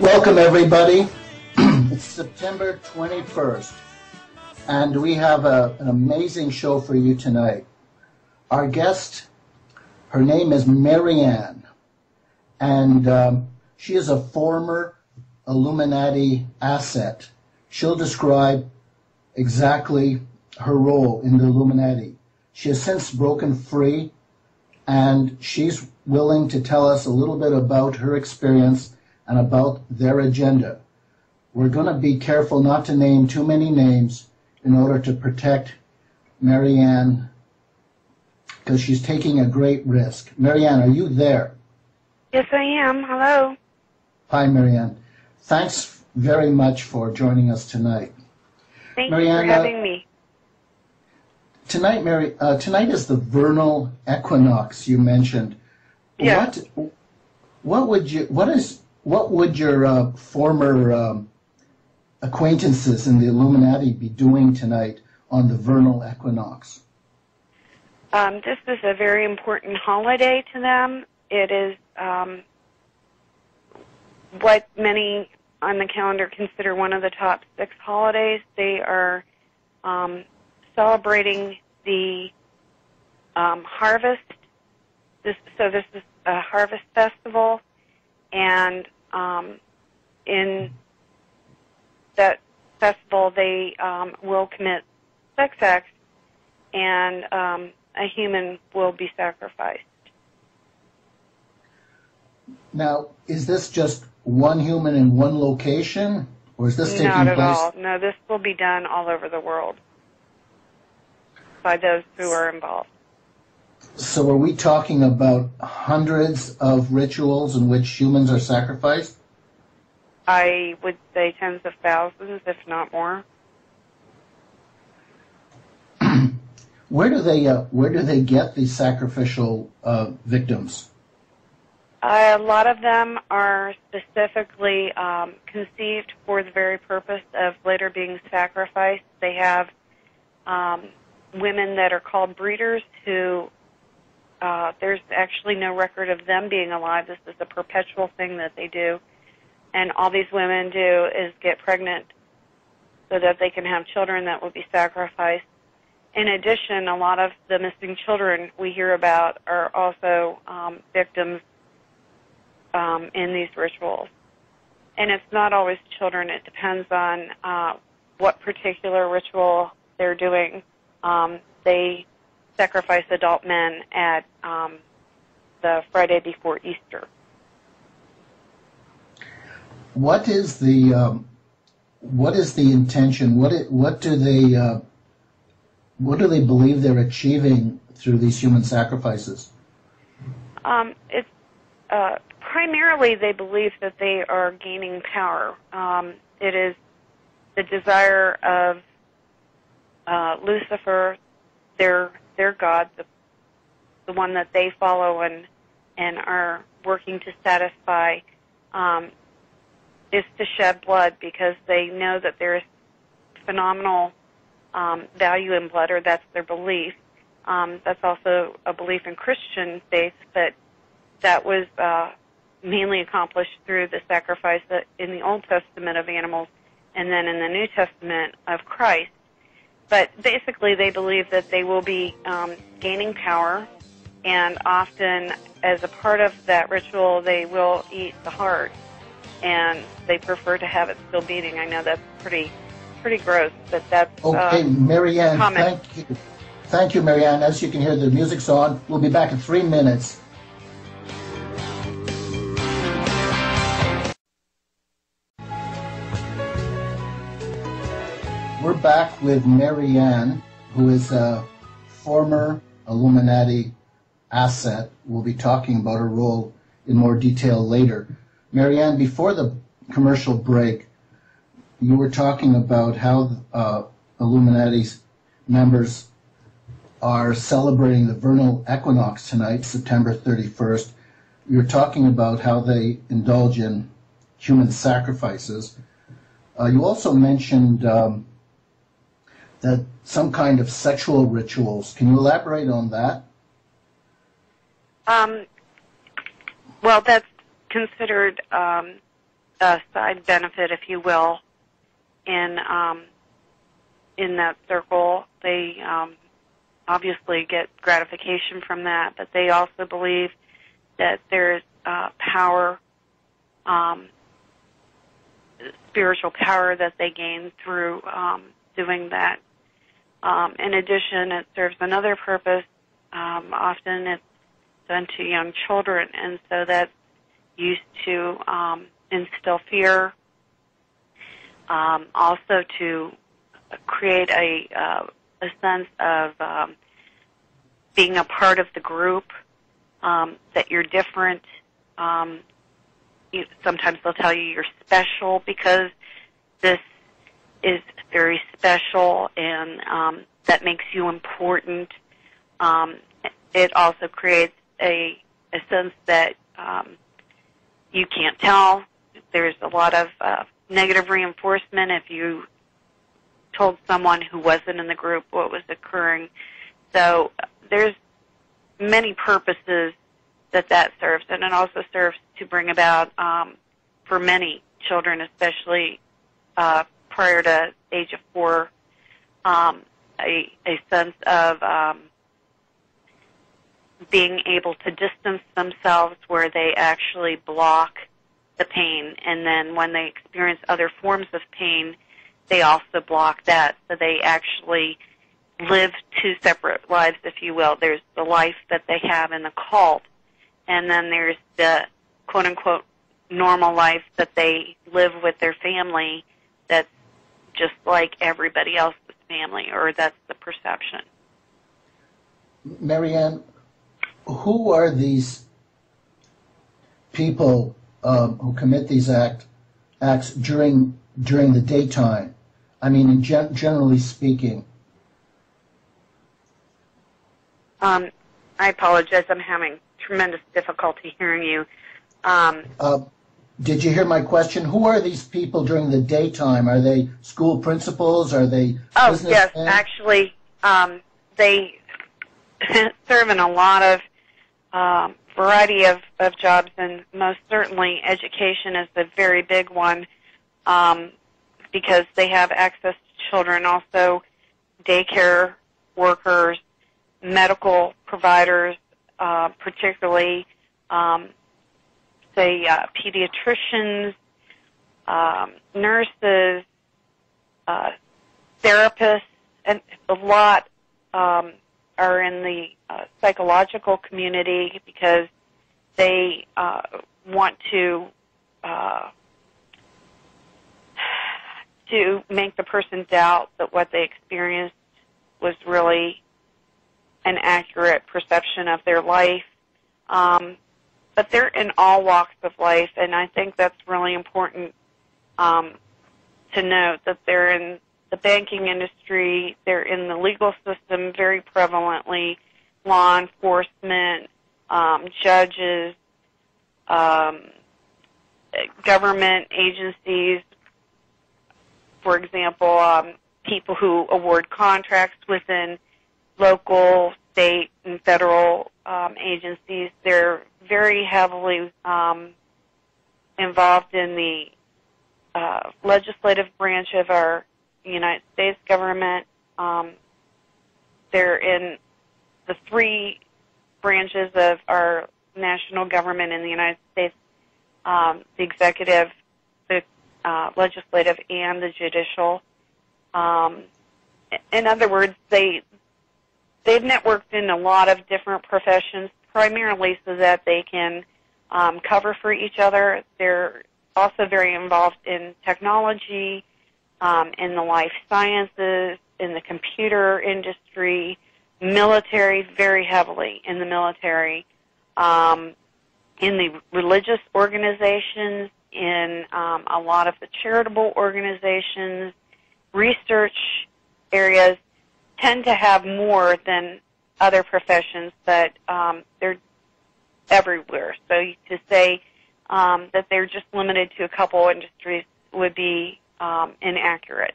Welcome, everybody. it's September 21st, and we have a, an amazing show for you tonight. Our guest, her name is Marianne, and um, she is a former Illuminati asset. She'll describe exactly her role in the Illuminati. She has since broken free, and she's willing to tell us a little bit about her experience and about their agenda. We're going to be careful not to name too many names in order to protect Marianne because she's taking a great risk. Marianne, are you there? Yes, I am. Hello. Hi, Marianne. Thanks very much for joining us tonight. Thank Marianne, you uh, for having me. Tonight, Mary, uh, tonight is the vernal equinox you mentioned. Yeah. What, what would you, what is, what would your uh, former um, acquaintances in the Illuminati be doing tonight on the vernal equinox? Um, this is a very important holiday to them. It is um, what many on the calendar consider one of the top six holidays. They are um, celebrating the um, harvest. This, so this is a harvest festival, and um, in that festival, they um, will commit sex acts, and um, a human will be sacrificed. Now, is this just one human in one location, or is this taking Not at place? all. No, this will be done all over the world by those who are involved. So, are we talking about hundreds of rituals in which humans are sacrificed? I would say tens of thousands, if not more. Where do they uh, where do they get these sacrificial uh, victims? Uh, a lot of them are specifically um, conceived for the very purpose of later being sacrificed. They have um, women that are called breeders who uh, there's actually no record of them being alive. This is a perpetual thing that they do. And all these women do is get pregnant so that they can have children that will be sacrificed. In addition, a lot of the missing children we hear about are also um, victims um, in these rituals. And it's not always children. It depends on uh, what particular ritual they're doing. Um, they sacrifice adult men at um, the Friday before Easter. What is the um, what is the intention? What it, what do they uh, what do they believe they're achieving through these human sacrifices? Um, it's uh, primarily they believe that they are gaining power. Um, it is the desire of uh, Lucifer, their their god, the the one that they follow and and are working to satisfy, um, is to shed blood because they know that there is phenomenal um, value in blood, or that's their belief. Um, that's also a belief in Christian faith, but that was uh, mainly accomplished through the sacrifice in the Old Testament of animals, and then in the New Testament of Christ. But basically, they believe that they will be um, gaining power, and often, as a part of that ritual, they will eat the heart, and they prefer to have it still beating. I know that's pretty, pretty gross, but that's Okay, uh, Marianne, comment. thank you. Thank you, Marianne. As you can hear, the music's on. We'll be back in three minutes. We're back with Marianne, who is a former Illuminati asset. We'll be talking about her role in more detail later. Marianne, before the commercial break, you were talking about how uh, Illuminati's members are celebrating the vernal equinox tonight, September 31st. You were talking about how they indulge in human sacrifices. Uh, you also mentioned um, that some kind of sexual rituals. Can you elaborate on that? Um, well, that's considered um, a side benefit, if you will, in um, in that circle. They um, obviously get gratification from that, but they also believe that there's uh, power, um, spiritual power that they gain through um, doing that. Um, in addition, it serves another purpose. Um, often it's done to young children, and so that's used to um, instill fear, um, also to create a uh, a sense of um, being a part of the group, um, that you're different. Um, you, sometimes they'll tell you you're special because this is very special and um, that makes you important. Um, it also creates a, a sense that um, you can't tell. There's a lot of uh, negative reinforcement if you told someone who wasn't in the group what was occurring. So there's many purposes that that serves, and it also serves to bring about, um, for many children, especially uh, prior to age of four, um, a, a sense of um, being able to distance themselves where they actually block the pain, and then when they experience other forms of pain, they also block that. So they actually live two separate lives, if you will. There's the life that they have in the cult, and then there's the quote unquote normal life that they live with their family just like everybody else's family, or that's the perception. Marianne, who are these people um, who commit these act, acts during during the daytime? I mean, in gen- generally speaking. Um, I apologize. I'm having tremendous difficulty hearing you. Um, uh, did you hear my question? Who are these people during the daytime? Are they school principals? Are they oh yes, actually, um, they serve in a lot of um, variety of, of jobs, and most certainly education is a very big one um, because they have access to children. Also, daycare workers, medical providers, uh, particularly, um, say, uh, pediatricians, um, nurses, uh, therapists, and a lot um, are in the uh, psychological community because they uh, want to uh, to make the person doubt that what they experienced was really an accurate perception of their life. Um, but they're in all walks of life, and I think that's really important um, to note that they're in the banking industry, they're in the legal system very prevalently, law enforcement, um, judges, um, government agencies, for example, um, people who award contracts within local, state, and federal um, agencies. They're very heavily um, involved in the uh, legislative branch of our United States government. Um, they're in the three branches of our national government in the United States, um, the executive, the uh, legislative, and the judicial. Um, in other words, they they've networked in a lot of different professions, primarily so that they can um, cover for each other. They're also very involved in technology, um, in the life sciences, in the computer industry, military, very heavily in the military, um, in the religious organizations, in um, a lot of the charitable organizations, research areas tend to have more than other professions, but um, they're everywhere. So to say um, that they're just limited to a couple industries would be um, inaccurate.